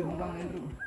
给红包那种。